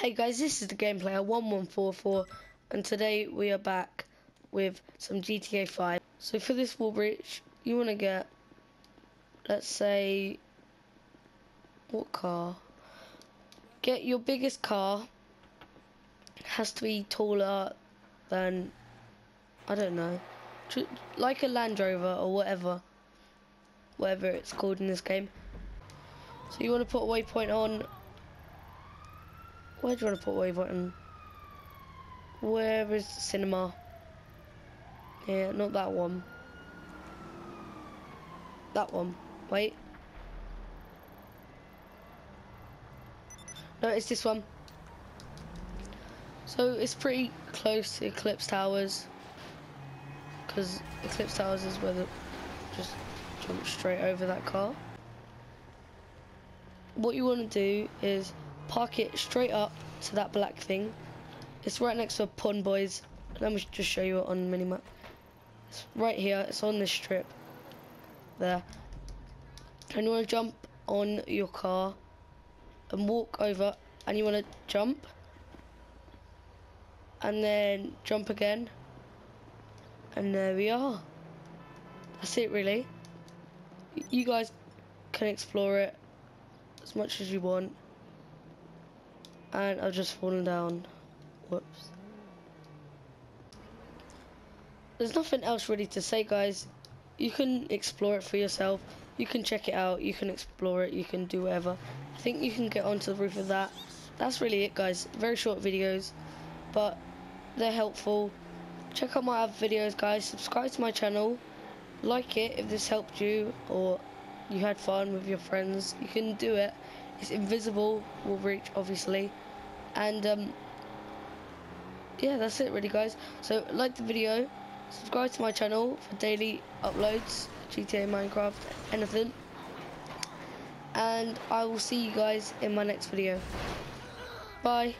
Hey guys, this is the game player 1144 and today we are back with some GTA 5. So for this wall breach, you want to get, let's say, what car? Get your biggest car, has to be taller than, I don't know, like a Land Rover or whatever, whatever it's called in this game. So you want to put a waypoint on where do you want to put waypoint? Where is cinema? Yeah, not that one. That one. Wait. No, it's this one. So it's pretty close to Eclipse Towers. Because Eclipse Towers is where the just jump straight over that car. What you want to do is park it straight up to that black thing. It's right next to a Ponboys. Let me just show you it on minimap. It's right here. It's on this strip. There. And you want to jump on your car and walk over and you want to jump and then jump again and there we are that's it really you guys can explore it as much as you want and I've just fallen down. Whoops. There's nothing else really to say, guys. You can explore it for yourself. You can check it out. You can explore it. You can do whatever. I think you can get onto the roof of that. That's really it, guys. Very short videos, but they're helpful. Check out my other videos, guys. Subscribe to my channel. Like it if this helped you or you had fun with your friends. You can do it. It's invisible, will reach obviously. And um, yeah, that's it really guys. So like the video, subscribe to my channel for daily uploads, GTA, Minecraft, anything. And I will see you guys in my next video. Bye.